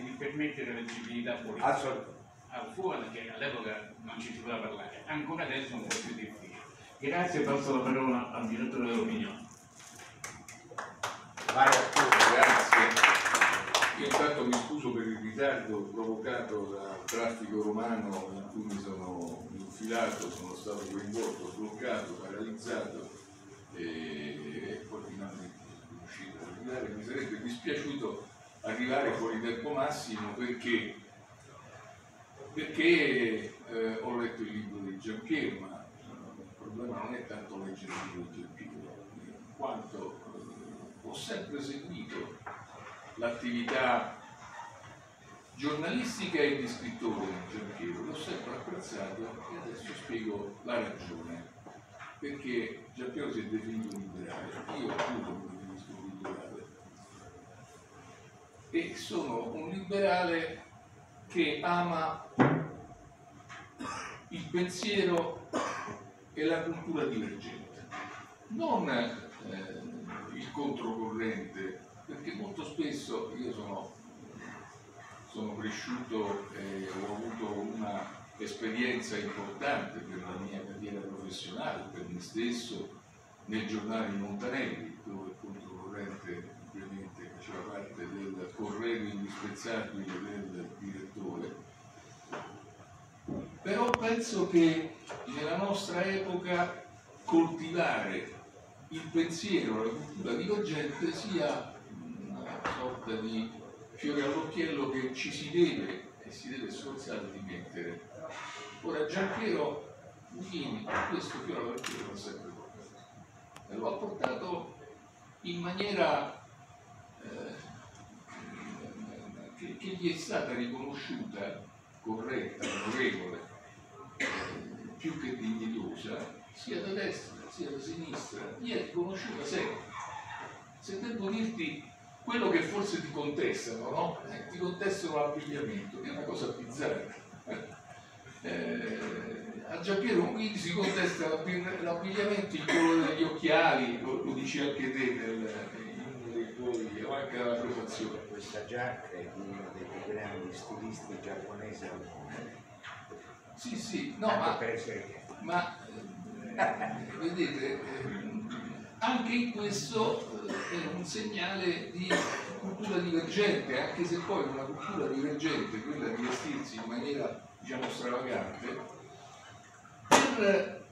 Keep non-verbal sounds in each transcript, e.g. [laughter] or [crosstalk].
di permettere l'elegibilità politica Assolutamente. al FUAD che all'epoca non ci si poteva parlare, ancora adesso è un po' più difficile. Grazie, passo la parola al direttore dell'opinione. Vai Arturo. Grazie. Io intanto mi scuso per il ritardo provocato dal traffico romano in cui mi sono infilato, sono stato coinvolto, bloccato, paralizzato e poi finalmente sono riuscito a arrivare. Mi sarebbe dispiaciuto arrivare fuori tempo massimo perché, perché eh, ho letto il libro di Giampiero, ma il problema non è tanto leggere il libro di Giampiero, quanto eh, ho sempre seguito l'attività giornalistica e di scrittore di Giampiero, l'ho sempre apprezzato e adesso spiego la ragione. Perché Giampiero si è definito liberale, io appunto mi definisco liberale. E sono un liberale che ama il pensiero e la cultura divergente, non eh, il controcorrente, perché molto spesso io sono, sono cresciuto e ho avuto una esperienza importante per la mia carriera professionale, per me stesso, nei giornali Montanelli, dove il controcorrente faceva parte del corredo indispensabile del direttore. Però penso che nella nostra epoca coltivare il pensiero, la cultura divergente sia una sorta di fiore all'occhiello che ci si deve e si deve sforzare di mettere. Ora Gianpiero Mughini questo fiore all'occhiello l'ha sempre portato e lo ha portato in maniera che, che gli è stata riconosciuta corretta, onorevole, più che dignitosa, sia da destra sia da sinistra, gli è riconosciuta sempre. Se devo dirti quello che forse ti contestano, no? Eh, ti contestano l'abbigliamento, che è una cosa bizzarra. [laughs] Eh, a Giampiero quindi si contesta l'abbi- l'abbigliamento, il colore degli occhiali, lo, lo dici anche te nel, in uno dei tuoi, o anche alla prefazione. Questa giacca è di uno dei più grandi stilisti giapponesi al mondo. Sì, sì, no, ma ma eh, vedete eh, anche in questo eh, è un segnale di cultura divergente anche se poi una cultura divergente quella di vestirsi in maniera diciamo stravagante per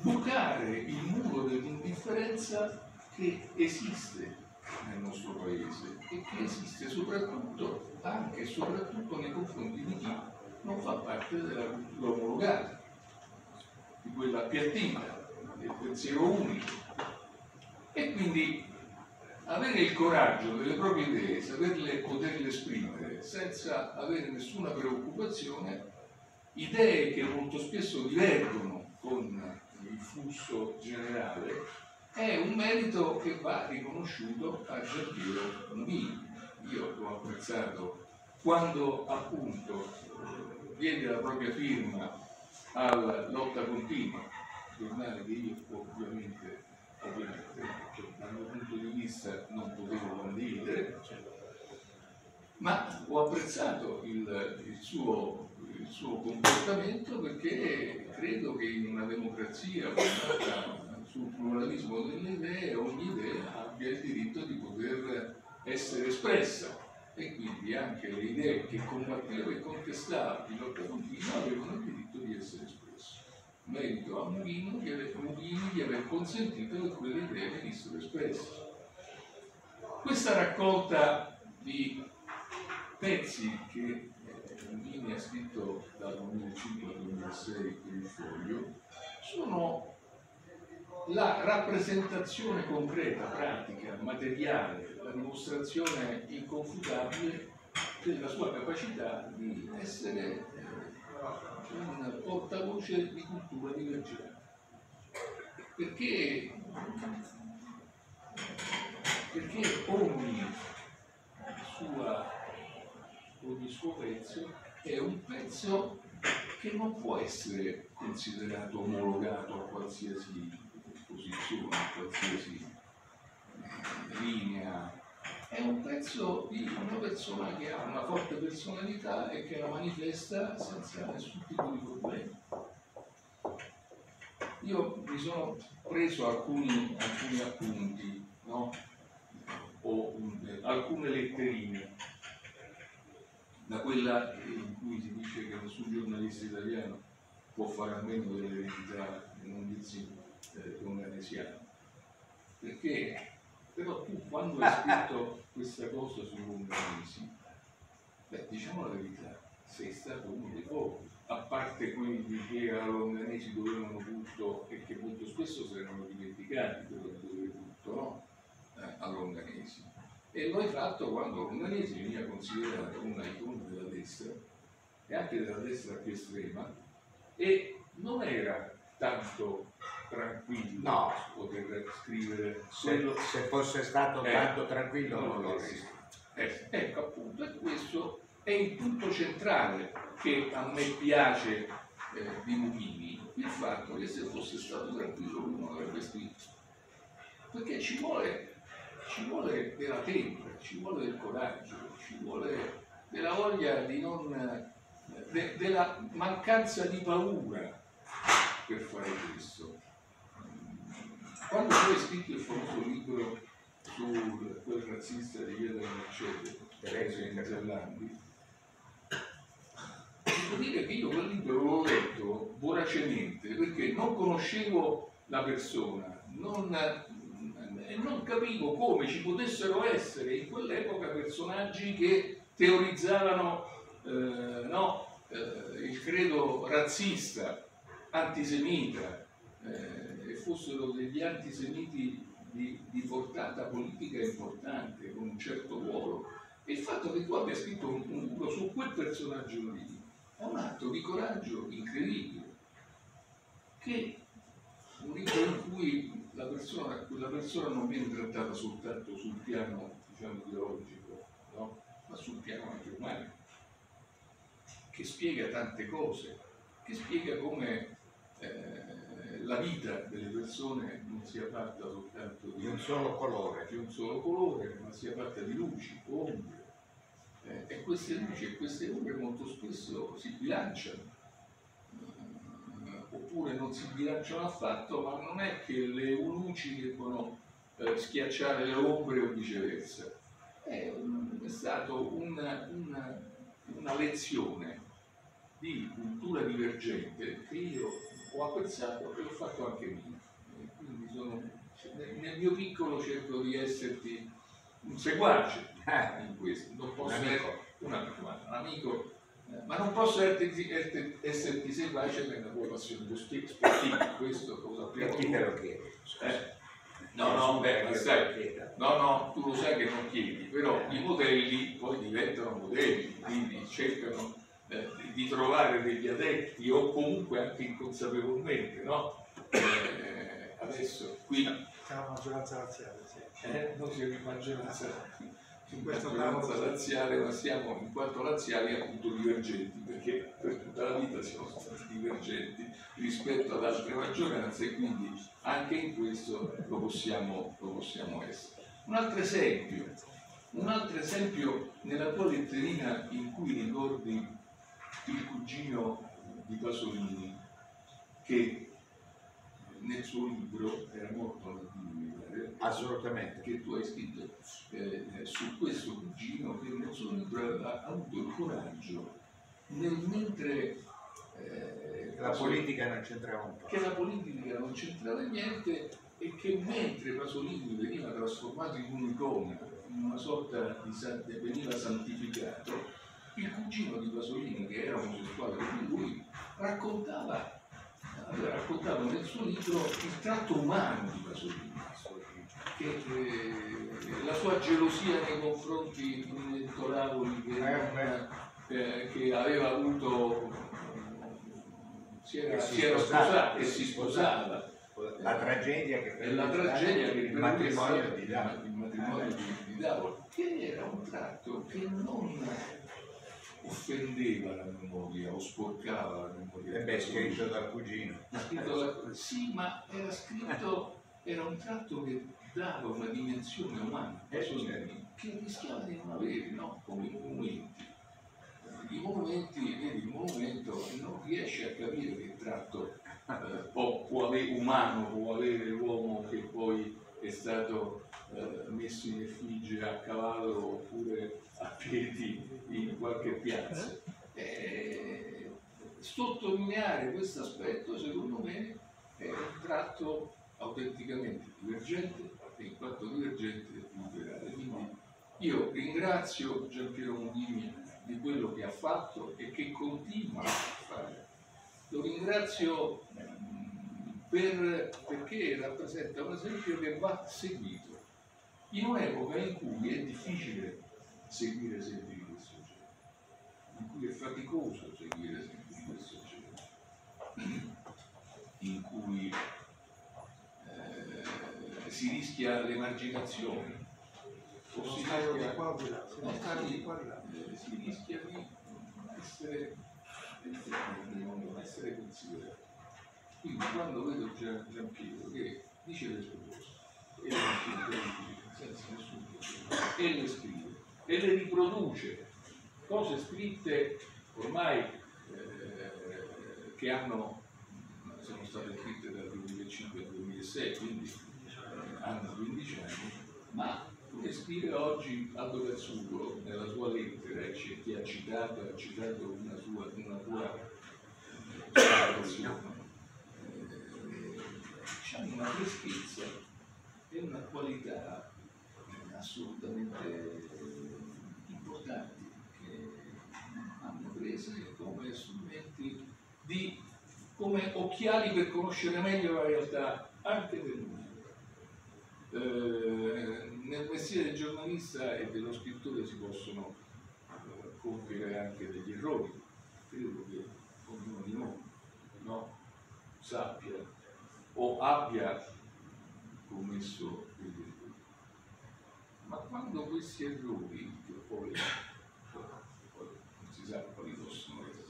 bucare il muro dell'indifferenza che esiste nel nostro paese e che esiste soprattutto anche e soprattutto nei confronti di chi non fa parte della cultura omologata di quella appiattita, del pensiero unico. E quindi avere il coraggio delle proprie idee, saperle poterle esprimere senza avere nessuna preoccupazione, idee che molto spesso divergono con il flusso generale, è un merito che va riconosciuto a Giampiero Nuvini. Io l'ho apprezzato quando appunto diede la propria firma alla lotta continua, giornale che io ovviamente, ovviamente dal mio punto di vista non potevo condividere, ma ho apprezzato il, il suo, il suo comportamento perché credo che in una democrazia sul pluralismo delle idee ogni idea abbia il diritto di poter essere espressa e quindi anche le idee che combatteva e contestava il lotta continua avevano il diritto di essere espresse. Merito a Mughini di aver, Mughini di aver consentito che quelle idee venissero espresse. Questa raccolta di pezzi che eh, Mughini ha scritto dal 2005 al 2006 per il foglio sono la rappresentazione concreta, pratica, materiale, la dimostrazione inconfutabile della sua capacità di essere eh, un portavoce di cultura divergente. Perché, perché ogni, sua, ogni suo pezzo è un pezzo che non può essere considerato omologato a qualsiasi posizione, qualsiasi linea è un pezzo di una persona che ha una forte personalità e che la manifesta senza nessun tipo di problema. Io mi sono preso alcuni, alcuni appunti, no? o um, alcune letterine, da quella in cui si dice che nessun giornalista italiano può fare a meno dell'eredità dei notizie eh, conganesiane. Perché però tu quando hai scritto questa cosa sull'Unganesi, beh, diciamo la verità, sei stato uno dei pochi, a parte quelli che a Longanesi dovevano tutto e che molto spesso si erano dimenticati quello che doveva tutto, no? Eh, a Longanesi. E lo hai fatto quando Longanesi veniva considerato una icona della destra e anche della destra più estrema e non era tanto tranquillo No. poter scrivere Se, se fosse stato Eh, tanto tranquillo non lo sì. resta. Eh, ecco appunto, e questo è il punto centrale che a me piace eh, di Mughini, il fatto che se fosse stato tranquillo lui non avrebbe scritto. Perché ci vuole, ci vuole della tempra, ci vuole del coraggio, ci vuole della voglia di non. de- della mancanza di paura per fare questo. Quando tu hai scritto il famoso libro su quel razzista di Via della Mercede, Teresa in Zellandi, devo dire che io quel libro l'ho letto voracemente perché non conoscevo la persona, non, e non capivo come ci potessero essere in quell'epoca personaggi che teorizzavano eh, no, eh, il credo razzista, antisemita, eh, fossero degli antisemiti di, di portata politica importante, con un certo ruolo. E il fatto che tu abbia scritto un, un libro su quel personaggio lì è un atto di coraggio incredibile. Che un libro in cui la persona, quella persona non viene trattata soltanto sul piano diciamo, ideologico, no? ma sul piano anche umano, che spiega tante cose, che spiega come eh, la vita delle persone non sia fatta soltanto Di un solo colore. di un solo colore, ma sia fatta di luci, ombre. Eh, e queste luci e queste ombre molto spesso si bilanciano, Eh, oppure non si bilanciano affatto, ma non è che le luci devono eh, schiacciare le ombre o viceversa. È, un- è stata una, una- una lezione di cultura divergente che io ho apprezzato e ho fatto anche. E quindi sono- nel, mio piccolo cerco di esserti un seguace Eh, [laughs] in questo, non posso Un amico. un amico, ma, un amico, eh, ma non posso esserti, esserti- seguace nella tua passione sporti- sportiva, [laughs] questo lo sappiamo per chi te lo chiede? Eh, No, no, beh, ma Io sai. No, no, tu lo sai che non chiedi, però i modelli poi diventano modelli, quindi cercano eh, di- trovare degli adepti o comunque anche inconsapevolmente, no? Eh, adesso qui Siamo la maggioranza razziale, sì. eh, noi siamo in maggioranza, in Questo maggioranza razziale, ma siamo in quanto razziali appunto divergenti, perché per tutta la vita siamo stati divergenti rispetto ad altre maggioranze e quindi anche in questo lo possiamo, lo possiamo essere. Un altro esempio, un altro esempio nella tua letterina in cui ricordi il cugino di Pasolini che nel suo libro era morto all'attivo militare Assolutamente. che tu hai scritto eh, su questo cugino che nel suo libro ha avuto il coraggio nel mentre eh, La politica non c'entrava un po'. che la politica non c'entrava niente e che mentre Pasolini veniva trasformato in un'icona, in una sorta di veniva santificato, il cugino di Pasolini, che era omosessuale come lui, raccontava, aveva raccontato nel suo libro il tratto umano di Pasolini, che eh, la sua gelosia nei confronti di un elettorato eh, che aveva avuto si era, si era sposato, che si sposava. La tragedia che è la tragedia che il per matrimonio il di Davolo, che era un tratto che non offendeva la memoria o sporcava la memoria. E beh, scritto dal cugino. Scritto sì, ma era scritto, era un tratto che dava una dimensione umana Eh, che rischiava di non avere, no? come i monumenti. I monumenti, vedi, il monumento non riesce a capire che tratto eh, può, può avere, umano può avere l'uomo che poi è stato eh, messo in effigie a cavallo oppure a piedi in qualche piazza. Eh, sottolineare questo aspetto, secondo me, è un tratto autenticamente divergente e in quanto divergente liberale. Quindi io ringrazio Giampiero Mondini di quello che ha fatto e che continua a fare. Lo ringrazio mm, per- perché rappresenta un esempio che va seguito in un'epoca in cui è difficile seguire esempi di questo genere, in cui è faticoso seguire esempi di questo genere, in cui eh, si rischia l'emarginazione o si rischia, qua no, qua eh, si rischia di essere, di non essere considerato. Quindi quando vedo Gian, Giampiero che dice le sue cose e le scrive senza nessun problema. E le scrive e le riproduce, cose scritte ormai eh, che hanno, sono state scritte dal 2005 al 2006, quindi eh, hanno 15 anni, ma le scrive oggi Aldo Cazzulo nella sua lettera, e ci- che ha citato, ha citato una sua, una sua narrazione, eh, hanno una freschezza e una qualità assolutamente importanti che hanno prese come strumenti di come occhiali per conoscere meglio la realtà anche del mondo. Eh, nel mestiere del giornalista e dello scrittore si possono eh, compiere anche degli errori. Credo che ognuno di noi no, sappia o abbia commesso degli errori. Ma quando questi errori, che poi, poi non si sa quali possono essere,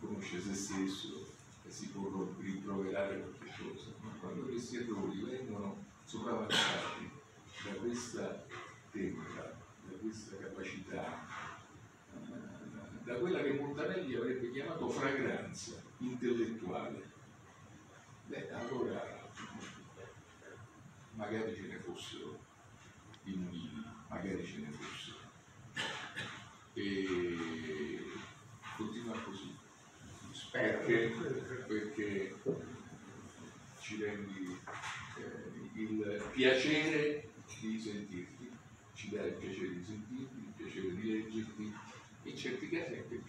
conosce se stesso e si può rimproverare qualche cosa, ma quando questi errori vengono sopravvagliati da questa tempra, da questa capacità, eh, da quella che Montanelli avrebbe chiamato fragranza intellettuale, beh allora magari ce ne fossero i mulini, magari ce ne fossero. E continua così, perché, perché ci rendi eh, il piacere di sentirti, ci dai il piacere di sentirti, il piacere di leggerti e in certi casi anche